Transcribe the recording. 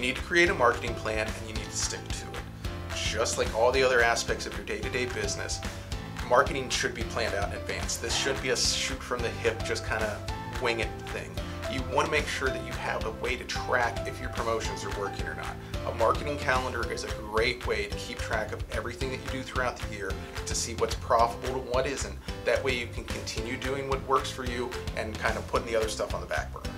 you need to create a marketing plan and you need to stick to it. Just like all the other aspects of your day-to-day business, marketing should be planned out in advance. This shouldn't be a shoot from the hip, just kind of wing it thing. You want to make sure that you have a way to track if your promotions are working or not. A marketing calendar is a great way to keep track of everything that you do throughout the year to see what's profitable and what isn't. That way you can continue doing what works for you and kind of putting the other stuff on the back burner.